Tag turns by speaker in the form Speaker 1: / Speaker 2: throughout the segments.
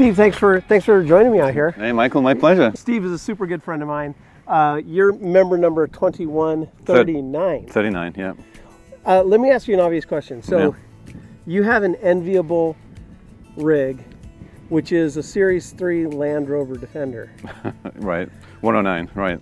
Speaker 1: Steve, thanks for thanks for joining me out here.
Speaker 2: Hey, Michael, my pleasure.
Speaker 1: Steve is a super good friend of mine. Uh, you're member number 2139.
Speaker 2: 39, yeah.
Speaker 1: Uh, let me ask you an obvious question. So, you have an enviable rig, which is a Series 3 Land Rover Defender.
Speaker 2: right. 109, right.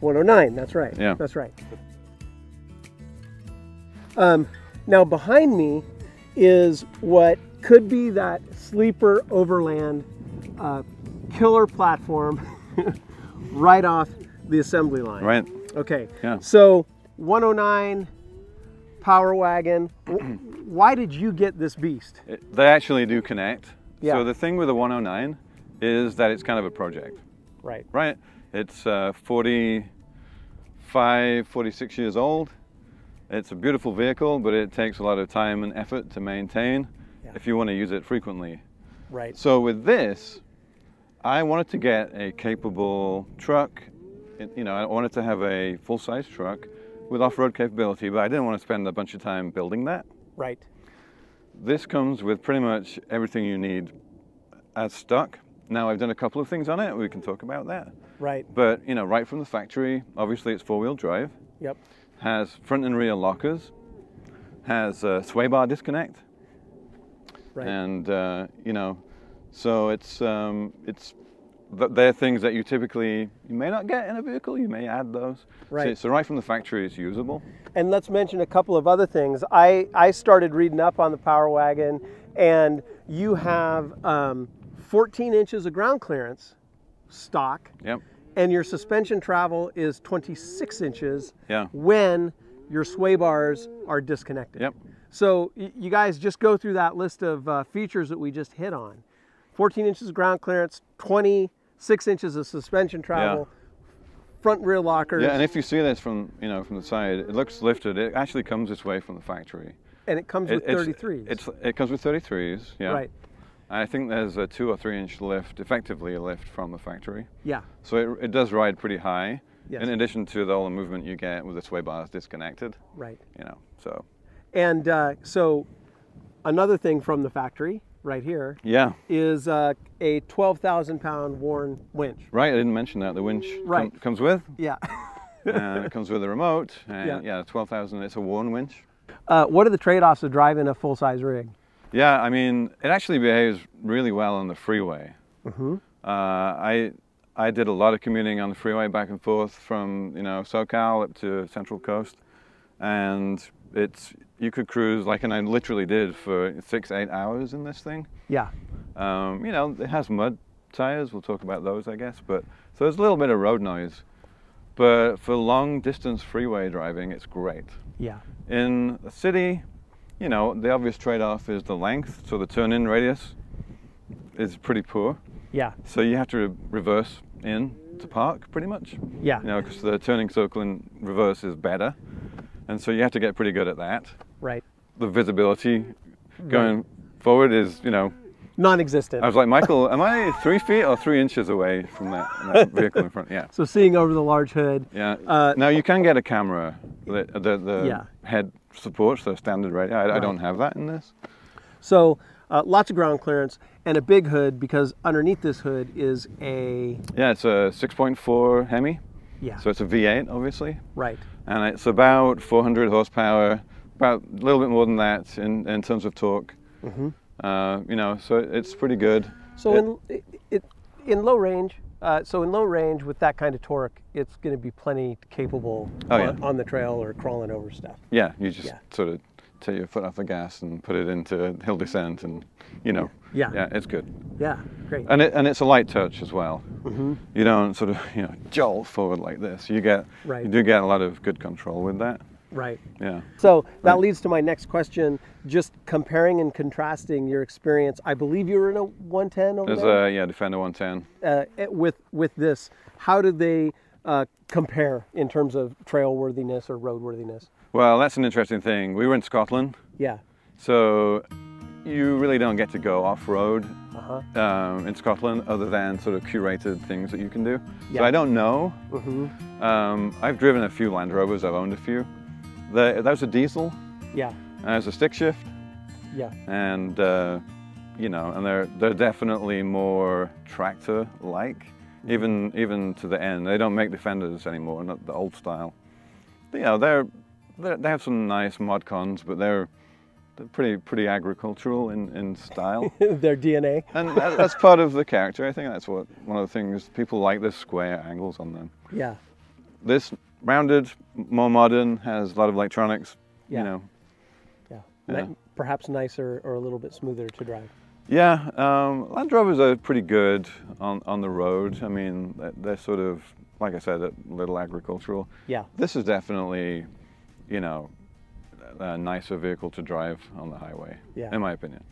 Speaker 1: 109, that's right.
Speaker 2: Yeah.
Speaker 1: That's right. Um, now, behind me is what could be that sleeper overland uh, killer platform right off the assembly line.
Speaker 2: Right.
Speaker 1: Okay.
Speaker 2: Yeah.
Speaker 1: So 109 Power Wagon. Why did you get this beast?
Speaker 2: It, they actually do connect.
Speaker 1: Yeah.
Speaker 2: So the thing with the 109 is that it's kind of a project,
Speaker 1: Right.
Speaker 2: right? It's uh, 45, 46 years old. It's a beautiful vehicle, but it takes a lot of time and effort to maintain
Speaker 1: Yeah.
Speaker 2: if you want to use it frequently.
Speaker 1: Right.
Speaker 2: So with this, I wanted to get a capable truck. It- You know, I wanted to have a full-size truck with off-road capability, but I didn't want to spend a bunch of time building that.
Speaker 1: Right.
Speaker 2: This comes with pretty much everything you need as stock. Now I've done a couple of things on it. We can talk about that.
Speaker 1: Right.
Speaker 2: But you know, right from the factory, obviously it's four-wheel drive.
Speaker 1: Yep.
Speaker 2: Has front and rear lockers. Has a sway bar disconnect.
Speaker 1: Right.
Speaker 2: And uh, you know, so it's um, it's th- they're things that you typically you may not get in a vehicle. You may add those.
Speaker 1: Right.
Speaker 2: So, so right from the factory, it's usable.
Speaker 1: And let's mention a couple of other things. I, I started reading up on the Power Wagon, and you have um, 14 inches of ground clearance stock,
Speaker 2: Yep.
Speaker 1: and your suspension travel is 26 inches
Speaker 2: Yeah.
Speaker 1: when your sway bars are disconnected.
Speaker 2: Yep.
Speaker 1: So you guys just go through that list of uh, features that we just hit on. 14 inches of ground clearance, 26 inches of suspension travel, front rear lockers,
Speaker 2: Yeah, and if you see this from you know from the side, it looks lifted. It actually comes this way from the factory.
Speaker 1: and it comes
Speaker 2: It,
Speaker 1: with
Speaker 2: it's-
Speaker 1: 33s.
Speaker 2: It's, it comes with 33s. Yeah.
Speaker 1: Right.
Speaker 2: I think there's a two or three inch lift, effectively a lift from the factory.
Speaker 1: Yeah.
Speaker 2: So it, it does ride pretty high.
Speaker 1: Yes.
Speaker 2: In addition to the, all the movement you get with the sway bars disconnected.
Speaker 1: Right.
Speaker 2: You know. So
Speaker 1: And uh, so another thing from the factory right here
Speaker 2: yeah.
Speaker 1: is uh, a 12,000 pound Warn winch.
Speaker 2: Right. I didn't mention that the winch com-
Speaker 1: Right.
Speaker 2: comes with.
Speaker 1: Yeah.
Speaker 2: and it comes with a remote. And
Speaker 1: Yeah.
Speaker 2: yeah, 12,000. It's a Warn winch.
Speaker 1: Uh, what are the trade-offs of driving a full-size rig?
Speaker 2: Yeah, I mean, it actually behaves really well on the freeway.
Speaker 1: Mm-hmm.
Speaker 2: Uh, I I did a lot of commuting on the freeway back and forth from you know SoCal up to Central Coast, and it's you could cruise like, and I literally did for six eight hours in this thing.
Speaker 1: Yeah.
Speaker 2: Um, you know, it has mud tires. We'll talk about those, I guess. But so there's a little bit of road noise, but for long distance freeway driving, it's great.
Speaker 1: Yeah.
Speaker 2: In a city, you know, the obvious trade-off is the length. So the turn-in radius is pretty poor.
Speaker 1: Yeah.
Speaker 2: So you have to re- reverse in to park, pretty much.
Speaker 1: Yeah.
Speaker 2: You know, because the turning circle in reverse is better, and so you have to get pretty good at that.
Speaker 1: Right.
Speaker 2: The visibility going forward is, you know,
Speaker 1: Non-existent.
Speaker 2: I was like, Michael, am I three feet or three inches away from that, that vehicle in front? Yeah.
Speaker 1: so seeing over the large hood.
Speaker 2: Yeah.
Speaker 1: Uh,
Speaker 2: now you can get a camera. The the, the
Speaker 1: Yeah.
Speaker 2: head supports the standard radio. I, I don't have that in this.
Speaker 1: So uh, lots of ground clearance and a big hood because underneath this hood is a
Speaker 2: Yeah, it's a 6.4 Hemi,
Speaker 1: yeah.
Speaker 2: so it's a V8 obviously,
Speaker 1: right.
Speaker 2: And it's about 400 horsepower, about a little bit more than that in, in terms of torque.
Speaker 1: Mm-hmm.
Speaker 2: Uh, you know, so it's pretty good.
Speaker 1: So
Speaker 2: It-
Speaker 1: in it, it, in low range, uh, so in low range with that kind of torque, it's going to be plenty capable
Speaker 2: Oh,
Speaker 1: on,
Speaker 2: yeah.
Speaker 1: on the trail or crawling over stuff.
Speaker 2: Yeah, you just
Speaker 1: Yeah.
Speaker 2: sort of take your foot off the gas and put it into hill descent, and you know,
Speaker 1: Yeah.
Speaker 2: Yeah, it's good.
Speaker 1: Yeah, great.
Speaker 2: And it and it's a light touch as well.
Speaker 1: Mm-hmm.
Speaker 2: You don't sort of you know jolt forward like this. You get
Speaker 1: Right.
Speaker 2: you do get a lot of good control with that.
Speaker 1: Right.
Speaker 2: Yeah.
Speaker 1: So that
Speaker 2: Right.
Speaker 1: leads to my next question. Just comparing and contrasting your experience. I believe you were in a 110 over
Speaker 2: There's
Speaker 1: there.
Speaker 2: a yeah Defender 110.
Speaker 1: uh, eh, with with this. How did they uh, compare in terms of trail worthiness or road worthiness?
Speaker 2: Well, that's an interesting thing. We were in Scotland,
Speaker 1: Yeah.
Speaker 2: so you really don't get to go off road
Speaker 1: Uh-huh.
Speaker 2: um, in Scotland other than sort of curated things that you can do.
Speaker 1: Yeah.
Speaker 2: So I don't know.
Speaker 1: hmm
Speaker 2: Um, I've driven a few Land Rovers. I've owned a few. The, that was a diesel.
Speaker 1: Yeah.
Speaker 2: And it was a stick shift.
Speaker 1: Yeah.
Speaker 2: and uh, you know, and they're they're definitely more tractor-like, even even to the end. They don't make defenders anymore, not the old style. But, you know, they're, they're they have some nice mod cons, but they're pretty pretty agricultural in, in style.
Speaker 1: Their DNA.
Speaker 2: and that, that's part of the character. I think that's what one of the things people like the square angles on them.
Speaker 1: Yeah.
Speaker 2: This rounded, more modern, has a lot of electronics.
Speaker 1: Yeah.
Speaker 2: You know,
Speaker 1: Yeah.
Speaker 2: Yeah.
Speaker 1: Ni- perhaps nicer or a little bit smoother to drive.
Speaker 2: Yeah, um, Land Rovers are pretty good on, on the road. I mean, they're, they're sort of, like I said, a little agricultural.
Speaker 1: Yeah.
Speaker 2: This is definitely, you know, a nicer vehicle to drive on the highway,
Speaker 1: Yeah.
Speaker 2: in my opinion.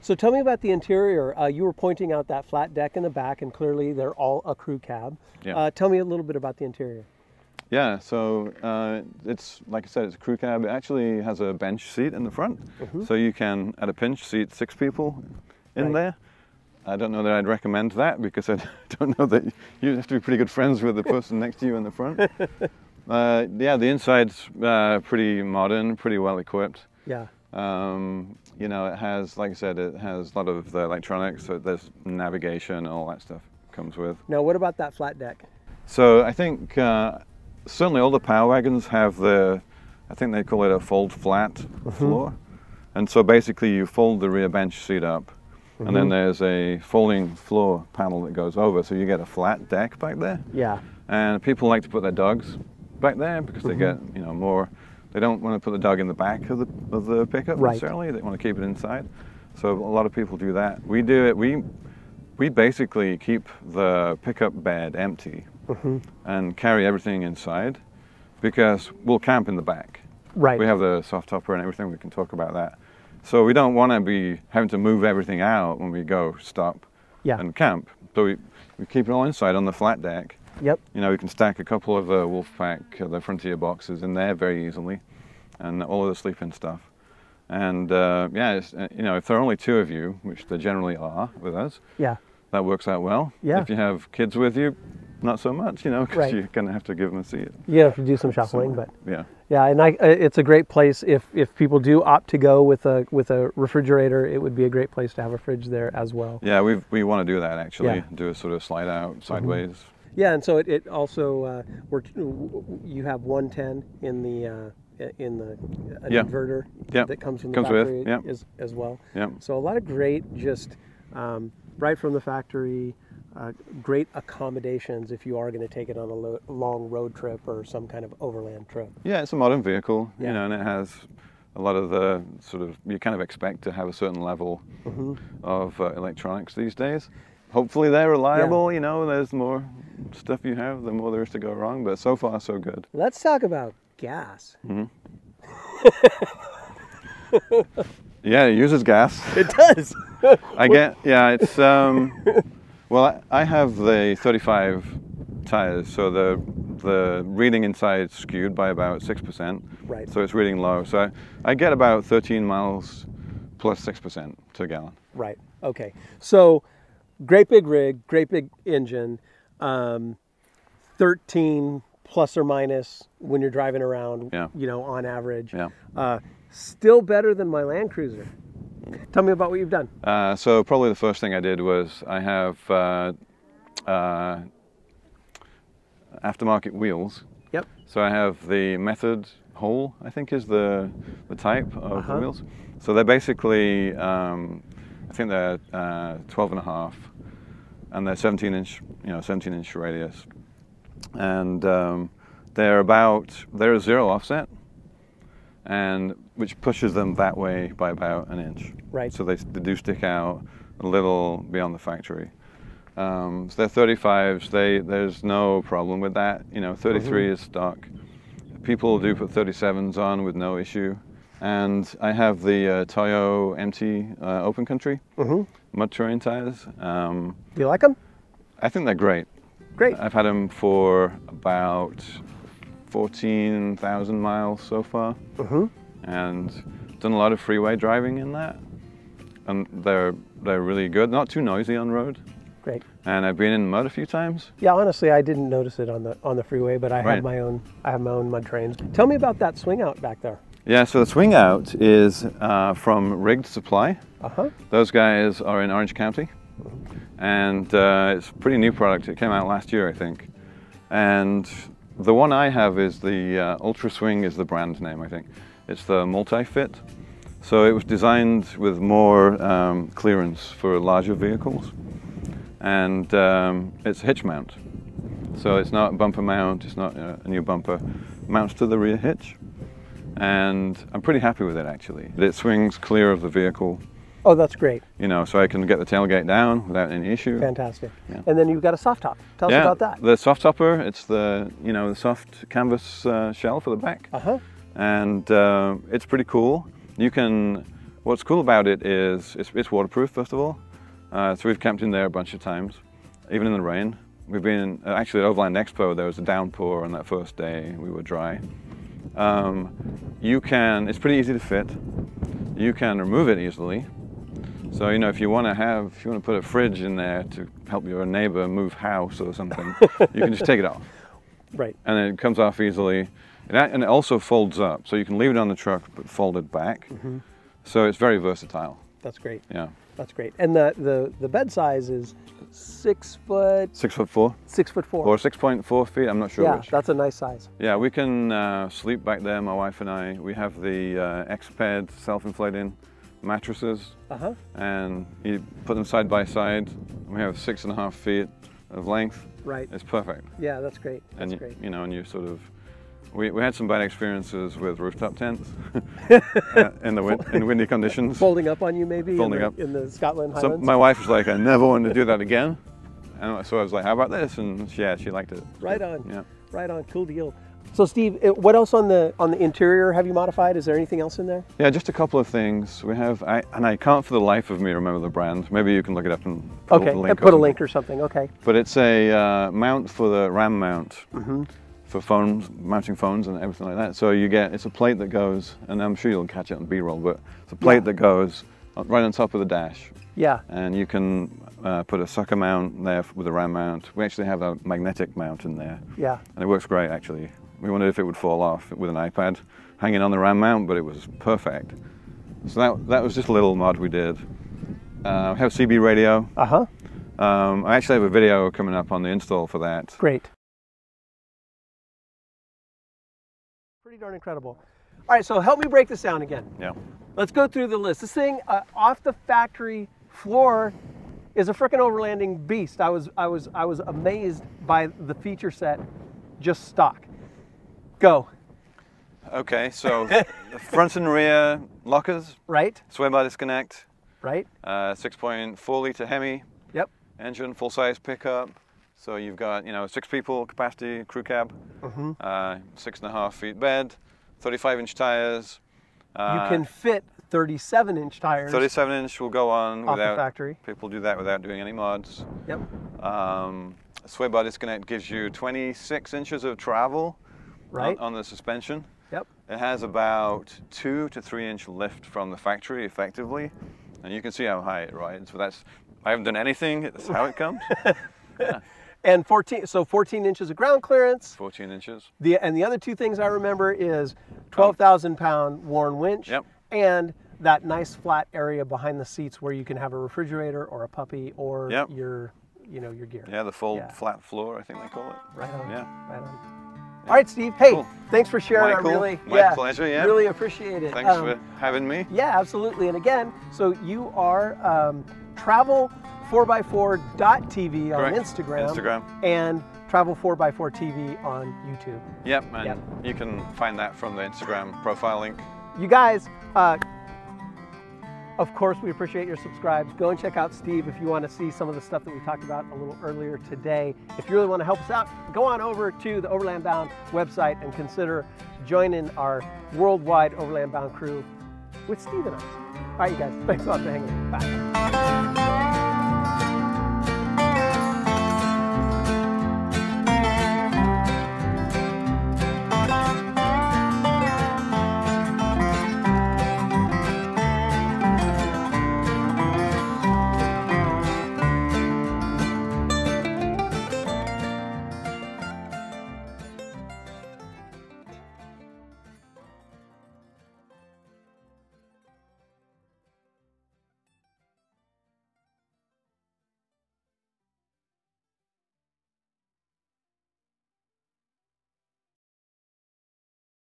Speaker 1: So tell me about the interior. Uh, you were pointing out that flat deck in the back, and clearly they're all a crew cab.
Speaker 2: Yeah.
Speaker 1: Uh, tell me a little bit about the interior.
Speaker 2: Yeah, so uh, it's like I said, it's a crew cab. It actually has a bench seat in the front, so you can, at a pinch, seat six people in
Speaker 1: Right.
Speaker 2: there. I don't know that I'd recommend that because I don't know that you have to be pretty good friends with the person next to you in the front. Uh, yeah, the inside's uh, pretty modern, pretty well equipped.
Speaker 1: Yeah.
Speaker 2: Um, you know, it has, like I said, it has a lot of the electronics. So there's navigation, and all that stuff comes with.
Speaker 1: Now, what about that flat deck?
Speaker 2: So I think uh, certainly all the power wagons have the, I think they call it a fold flat floor. And so basically you fold the rear bench seat up and then there's a folding floor panel that goes over. So you get a flat deck back there.
Speaker 1: Yeah.
Speaker 2: And people like to put their dogs back there because they mm-hmm. get, you know, more, they don't want to put the dog in the back of the, of the pickup
Speaker 1: Right.
Speaker 2: necessarily. They want to keep it inside. So a lot of people do that. We do it, we, we basically keep the pickup bed empty mm-hmm. and carry everything inside because we'll camp in the back.
Speaker 1: Right.
Speaker 2: We have the soft topper and everything. We can talk about that. So we don't want to be having to move everything out when we go stop
Speaker 1: Yeah.
Speaker 2: and camp. So we, we keep it all inside on the flat deck.
Speaker 1: Yep.
Speaker 2: You know, we can stack a couple of the Wolfpack, uh, the Front Runner boxes in there very easily, and all of the sleep-in stuff. And uh, yeah, it's, uh, you know, if there are only two of you, which there generally are with us,
Speaker 1: Yeah.
Speaker 2: that works out well.
Speaker 1: Yeah.
Speaker 2: If you have kids with you, not so much, you know, because
Speaker 1: Right.
Speaker 2: you're going to have to give them a seat.
Speaker 1: You have to do some shuffling, but
Speaker 2: Yeah.
Speaker 1: yeah, and I, uh, it's a great place if if people do opt to go with a with a refrigerator. It would be a great place to have a fridge there as well.
Speaker 2: Yeah, we we want to do that actually.
Speaker 1: Yeah. Mm-hmm.
Speaker 2: Do a sort of slide out sideways.
Speaker 1: Yeah, and so it, it also uh, we're, you have 110 in the uh, in the an
Speaker 2: Yeah.
Speaker 1: inverter
Speaker 2: Yeah.
Speaker 1: that comes from the
Speaker 2: Comes with,
Speaker 1: factory
Speaker 2: yeah.
Speaker 1: as, as well.
Speaker 2: Yeah.
Speaker 1: So a lot of great just um, right from the factory. Uh, great accommodations if you are going to take it on a lo- long road trip or some kind of overland trip.
Speaker 2: Yeah, it's a modern vehicle,
Speaker 1: Yeah.
Speaker 2: you know, and it has a lot of the sort of you kind of expect to have a certain level
Speaker 1: Mm-hmm.
Speaker 2: of uh, electronics these days. Hopefully they're reliable. You know, there's more stuff you have, the more there is to go wrong. But so far, so good.
Speaker 1: Let's talk about gas.
Speaker 2: Yeah, it uses gas.
Speaker 1: It does.
Speaker 2: I get, yeah, it's, um, well, I have the 35 tires, so the, the reading inside is skewed by about 6%.
Speaker 1: Right.
Speaker 2: So it's reading low. So I, I get about 13 miles plus 6% to a gallon.
Speaker 1: Right. Okay. So, great big rig, great big engine, um, 13 plus or minus when you're driving around,
Speaker 2: Yeah.
Speaker 1: you know, on average.
Speaker 2: Yeah.
Speaker 1: Uh, still better than my Land Cruiser. Tell me about what you've done.
Speaker 2: Uh, so probably the first thing I did was I have uh, uh, aftermarket wheels.
Speaker 1: Yep.
Speaker 2: So I have the Method Hole, I think is the the type of
Speaker 1: Uh-huh.
Speaker 2: the wheels. So they're basically, um, I think they're uh, 12 and a half, and they're 17 inch, you know, 17 inch radius, and um, they're about they're a zero offset, and which pushes them that way by about an inch.
Speaker 1: Right.
Speaker 2: So they, they do stick out a little beyond the factory. Um, so they're 35s. They there's no problem with that. You know, 33 is stock. People do put 37s on with no issue. And I have the uh, Toyo MT uh, Open Country mud terrain tires. Um,
Speaker 1: Do you like them?
Speaker 2: I think they're great.
Speaker 1: Great.
Speaker 2: I've had them for about 14,000 miles so far,
Speaker 1: Mhm.
Speaker 2: and done a lot of freeway driving in that. And they're they're really good, not too noisy on road.
Speaker 1: Great.
Speaker 2: And I've been in mud a few times.
Speaker 1: Yeah, honestly, I didn't notice it on the on the freeway, but I
Speaker 2: Right.
Speaker 1: have my own I have my own mud terrains. Tell me about that swing out back there.
Speaker 2: Yeah, so the swing out is uh, from RIGd Supply.
Speaker 1: Uh-huh.
Speaker 2: Those guys are in Orange County, and uh, it's a pretty new product. It came out last year, I think. And the one I have is the uh, Ultra Swing is the brand name, I think. It's the multi-fit. So it was designed with more um, clearance for larger vehicles, and um, it's a hitch mount. So it's not a bumper mount. It's not a new bumper. Mounts to the rear hitch, and I'm pretty happy with it actually. It swings clear of the vehicle
Speaker 1: Oh, that's great.
Speaker 2: you know, so I can get the tailgate down without any issue.
Speaker 1: Fantastic.
Speaker 2: Yeah.
Speaker 1: And then you've got a soft top. Tell us about that.
Speaker 2: the soft topper. It's the you know the soft canvas uh, shell for the back,
Speaker 1: Uh-huh.
Speaker 2: and uh, it's pretty cool. You can. What's cool about it is it's, it's waterproof first of all. Uh, so we've camped in there a bunch of times, even in the rain. We've been uh, actually at Overland Expo. There was a downpour on that first day. We were dry. Um, you can. It's pretty easy to fit. You can remove it easily. So you know, if you want to have, if you want to put a fridge in there to help your neighbor move house or something, you can just take it off,
Speaker 1: Right.
Speaker 2: and it comes off easily. And, that, and it also folds up, so you can leave it on the truck but folded back. So it's very versatile.
Speaker 1: That's great.
Speaker 2: Yeah,
Speaker 1: That's great. And the, the, the bed size is six foot,
Speaker 2: six foot four
Speaker 1: six foot four.
Speaker 2: or six point four feet. I'm not sure
Speaker 1: yeah,
Speaker 2: which.
Speaker 1: that's a nice size.
Speaker 2: Yeah, we can uh, sleep back there. My wife and I. We have the uh, Exped self-inflating mattresses.
Speaker 1: Uh-huh.
Speaker 2: and you put them side by side. We have six and a half feet of length.
Speaker 1: Right.
Speaker 2: It's perfect.
Speaker 1: Yeah, that's great. That's
Speaker 2: and you,
Speaker 1: great.
Speaker 2: you know, and you sort of. We, we had some bad experiences with rooftop tents uh, in the win- in windy conditions.
Speaker 1: Folding up on you maybe
Speaker 2: Folding
Speaker 1: in, the,
Speaker 2: up.
Speaker 1: in the Scotland
Speaker 2: So
Speaker 1: Highlands?
Speaker 2: my wife was like, I never want to do that again. And so I was like, how about this? And yeah, she liked it.
Speaker 1: Right on.
Speaker 2: Yeah.
Speaker 1: Right on. Cool deal. So Steve, what else on the on the interior have you modified? Is there anything else in there?
Speaker 2: Yeah, just a couple of things. We have, I, and I can't for the life of me remember the brand. Maybe you can look it up and put
Speaker 1: Okay,
Speaker 2: a link. or
Speaker 1: put a
Speaker 2: something.
Speaker 1: link or something. Okay.
Speaker 2: But it's a uh, mount for the RAM mount
Speaker 1: Mm-hmm.
Speaker 2: For phones, mounting phones and everything like that. So you get it's a plate that goes, and I'm sure you'll catch it on B-roll, but it's a plate
Speaker 1: Yeah.
Speaker 2: that goes right on top of the dash,
Speaker 1: Yeah.
Speaker 2: and you can uh, put a sucker mount there with a RAM mount. We actually have a magnetic mount in there,
Speaker 1: Yeah.
Speaker 2: and it works great actually. We wondered if it would fall off with an iPad hanging on the RAM mount, but it was perfect. So that that was just a little mod we did. Uh, we have CB radio.
Speaker 1: Uh huh.
Speaker 2: Um, I actually have a video coming up on the install for that.
Speaker 1: Great. Pretty darn incredible. All right, so help me break this down again.
Speaker 2: Yeah.
Speaker 1: Let's go through the list. This thing uh, off the factory floor is a freaking overlanding beast. I was I was I was amazed by the feature set, just stock. Go
Speaker 2: Okay, so front and rear lockers,
Speaker 1: right,
Speaker 2: sway bar disconnect,
Speaker 1: right.
Speaker 2: uh, 6.4 litre Hemi
Speaker 1: Yep.
Speaker 2: engine, full size pickup. So you've got you know six people capacity crew cab,
Speaker 1: Mm-hmm.
Speaker 2: uh, six and a half feet bed, 35 inch tires. Uh,
Speaker 1: you can fit 37 inch tires
Speaker 2: 37 inch will go on
Speaker 1: off the
Speaker 2: without
Speaker 1: factory.
Speaker 2: people do that without doing any mods.
Speaker 1: Yep.
Speaker 2: Um, sway bar disconnect gives you 26 inches of travel on-
Speaker 1: Right.
Speaker 2: on the suspension.
Speaker 1: Yep.
Speaker 2: It has about two to three inch lift from the factory effectively, and you can see how high it rides. So that's I haven't done anything. That's how it comes.
Speaker 1: And 14, so 14 inches of ground clearance.
Speaker 2: 14 inches.
Speaker 1: The and the other two things I remember is 12,000 pound Warn winch
Speaker 2: Yep.
Speaker 1: and that nice flat area behind the seats where you can have a refrigerator or a puppy or
Speaker 2: Yep.
Speaker 1: your, you know, your gear.
Speaker 2: Yeah, the full
Speaker 1: Yeah.
Speaker 2: flat floor, I think they call it.
Speaker 1: Right on.
Speaker 2: Yeah.
Speaker 1: Right on. All right, Steve. Hey,
Speaker 2: Cool.
Speaker 1: thanks for sharing.
Speaker 2: Michael,
Speaker 1: I really,
Speaker 2: my
Speaker 1: yeah,
Speaker 2: pleasure, yeah.
Speaker 1: really appreciate it.
Speaker 2: Thanks
Speaker 1: Um,
Speaker 2: for having me.
Speaker 1: Yeah, absolutely. And again, so you are um, travel4x4.tv on
Speaker 2: Correct.
Speaker 1: Instagram,
Speaker 2: Instagram.
Speaker 1: and travel4x4 TV on YouTube.
Speaker 2: Yep, and
Speaker 1: Yep.
Speaker 2: you can find that from the Instagram profile link.
Speaker 1: You guys, uh, of course, we appreciate your subscribes. Go and check out Steve if you want to see some of the stuff that we talked about a little earlier today. If you really want to help us out, go on over to the Overland Bound website and consider joining our worldwide Overland Bound crew with Steve and I. All right, you guys, thanks a lot for hanging. Bye.